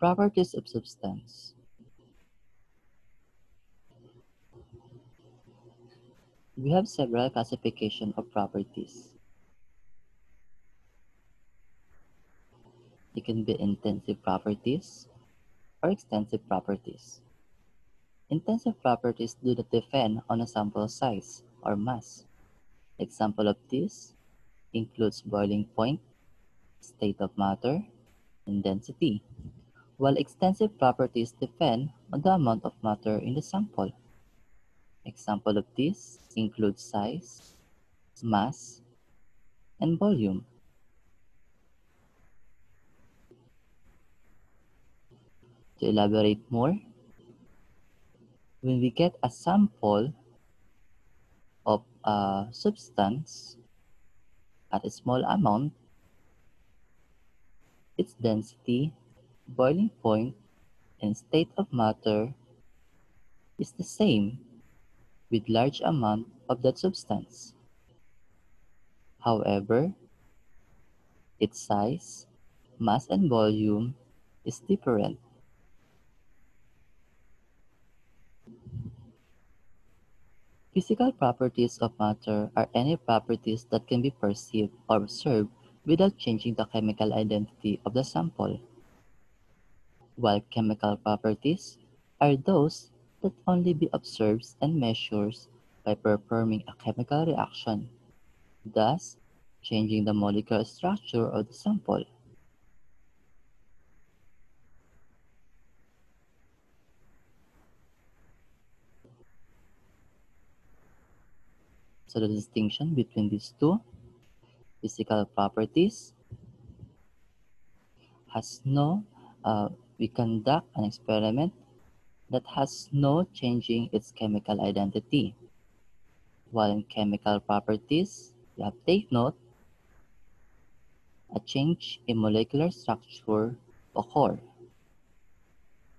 Properties of substance. We have several classification of properties. They can be intensive properties or extensive properties. Intensive properties do not depend on a sample size or mass. Example of this includes boiling point, state of matter, and density while extensive properties depend on the amount of matter in the sample. Example of this include size, mass, and volume. To elaborate more, when we get a sample of a substance at a small amount, its density boiling point and state of matter is the same with large amount of that substance. However, its size, mass, and volume is different. Physical properties of matter are any properties that can be perceived or observed without changing the chemical identity of the sample while chemical properties are those that only be observed and measured by performing a chemical reaction, thus changing the molecular structure of the sample. So the distinction between these two physical properties has no uh, we conduct an experiment that has no changing its chemical identity. While in chemical properties, you have take note, a change in molecular structure occur.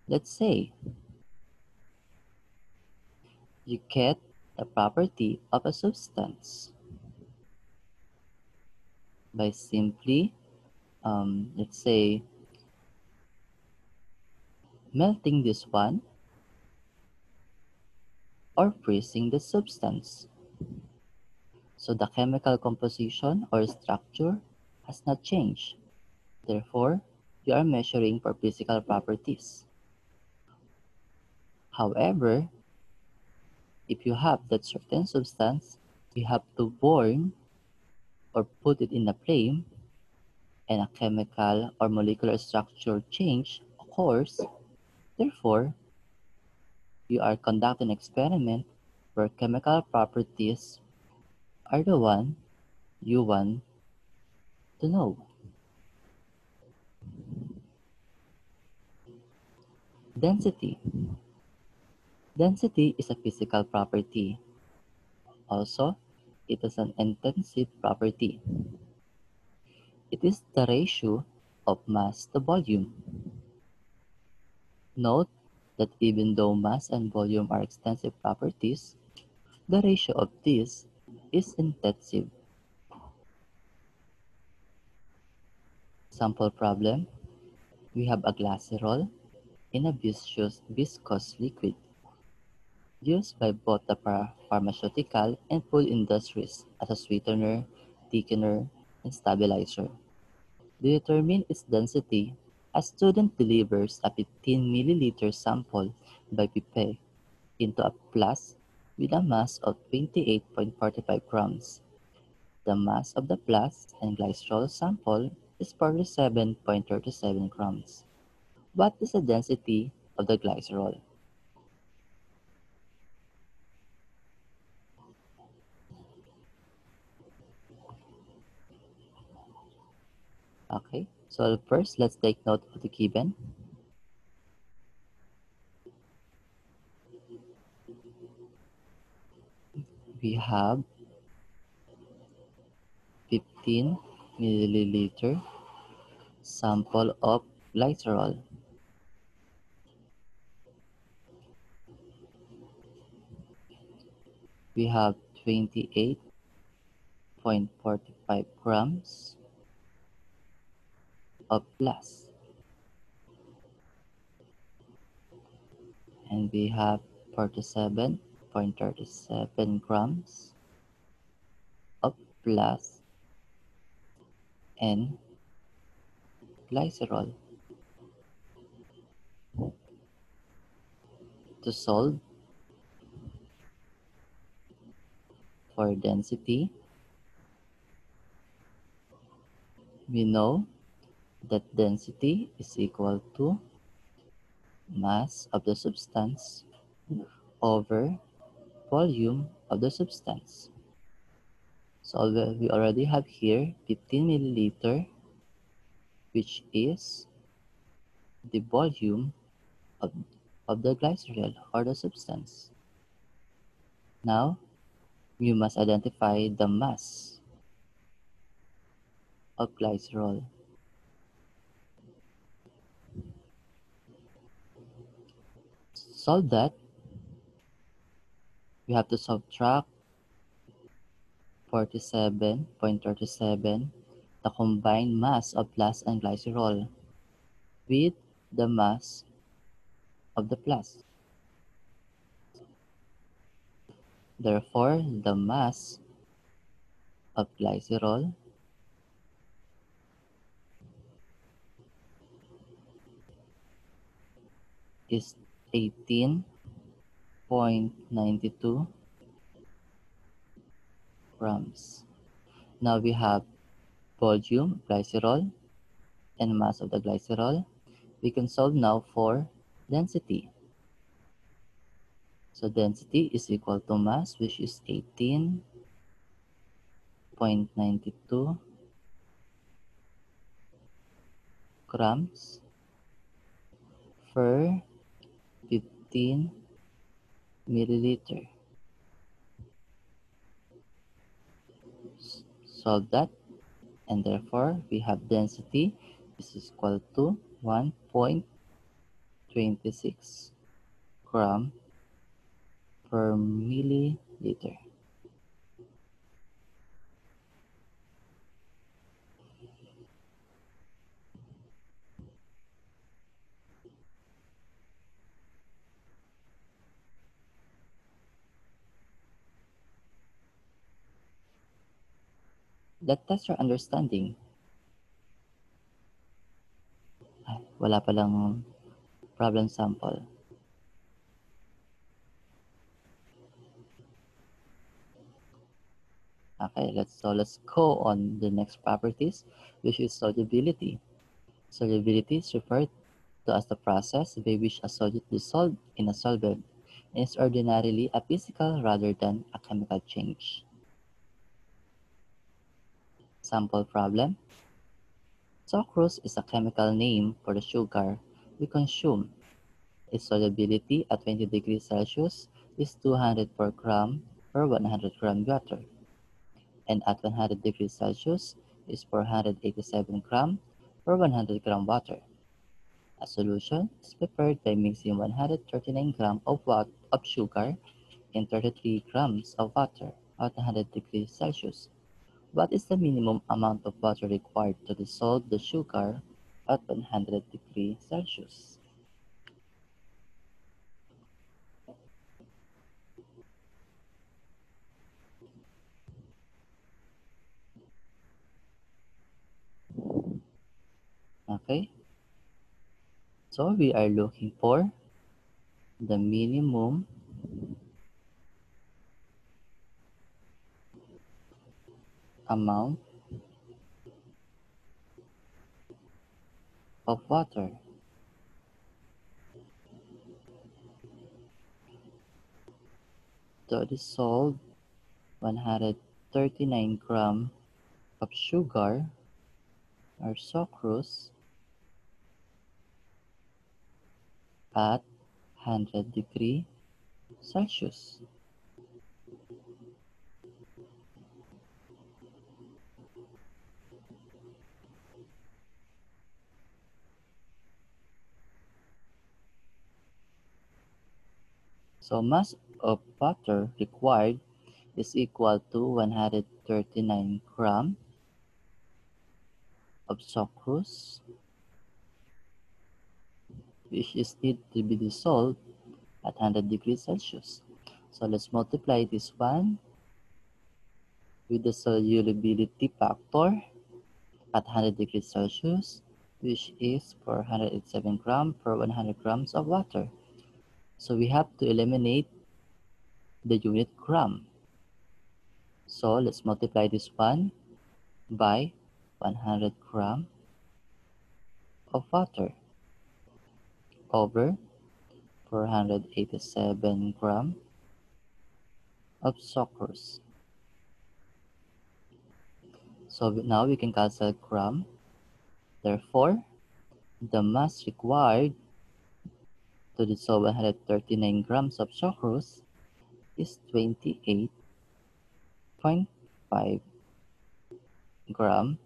Let's say you get the property of a substance by simply, um, let's say, melting this one, or freezing the substance. So the chemical composition or structure has not changed. Therefore, you are measuring for physical properties. However, if you have that certain substance, you have to burn or put it in a flame and a chemical or molecular structure change occurs, Therefore, you are conducting an experiment where chemical properties are the one you want to know. Density. Density is a physical property. Also, it is an intensive property. It is the ratio of mass to volume. Note that even though mass and volume are extensive properties, the ratio of these is intensive. Sample problem, we have a glycerol in a viscous, viscous liquid used by both the pharmaceutical and food industries as a sweetener, thickener, and stabilizer. To determine its density, a student delivers a 15 milliliter sample by pipette into a flask with a mass of 28.45 grams. The mass of the flask and glycerol sample is 47.37 grams. What is the density of the glycerol? Okay, so first, let's take note of the given. We have 15 milliliter sample of glycerol. We have 28.45 grams of glass. and we have 47.37 grams of plus N glycerol. To solve for density, we know that density is equal to mass of the substance over volume of the substance. So we already have here 15 milliliter, which is the volume of, of the glycerol or the substance. Now, you must identify the mass of glycerol. Solve that, we have to subtract 47.37, the combined mass of plus and glycerol, with the mass of the plus. Therefore, the mass of glycerol is 18.92 grams. Now we have volume, glycerol, and mass of the glycerol. We can solve now for density. So density is equal to mass, which is 18.92 grams per 15 milliliter. Solve that and therefore we have density This is equal to 1.26 gram per milliliter. That test your understanding. Ay, wala palang problem sample. Okay, let's so let's go on the next properties, which is solubility. Solubility is referred to as the process by which a solute dissolved in a solvent is ordinarily a physical rather than a chemical change. Sample problem. Sucrose is a chemical name for the sugar we consume. Its solubility at 20 degrees Celsius is 200 per gram per 100 gram water. And at 100 degrees Celsius is 487 gram per 100 gram water. A solution is prepared by mixing 139 gram of, water, of sugar in 33 grams of water at 100 degrees Celsius what is the minimum amount of water required to dissolve the sugar at 100 degrees Celsius? Okay. So we are looking for the minimum amount of water. To dissolve 139 gram of sugar or sucrose at 100 degree Celsius. So mass of butter required is equal to 139 gram of sucrose which is need to be dissolved at 100 degrees Celsius. So let's multiply this one with the solubility factor at 100 degrees Celsius, which is 487 grams per 100 grams of water. So we have to eliminate the unit gram. So let's multiply this one by 100 gram of water over 487 gram of sucrose. So now we can cancel gram. Therefore, the mass required to dissolve 139 grams of sucrose is 28.5 gram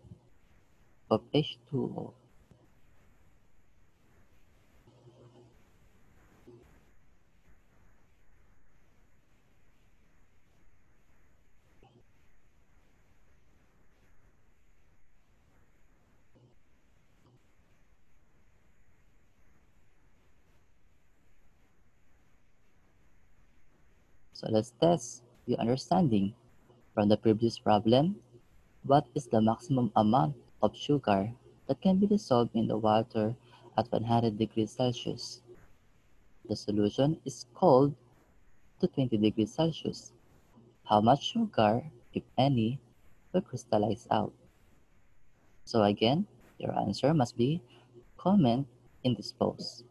of H2O. So let's test your understanding. From the previous problem, what is the maximum amount of sugar that can be dissolved in the water at 100 degrees Celsius? The solution is cold to 20 degrees Celsius. How much sugar, if any, will crystallize out? So again, your answer must be comment in this post.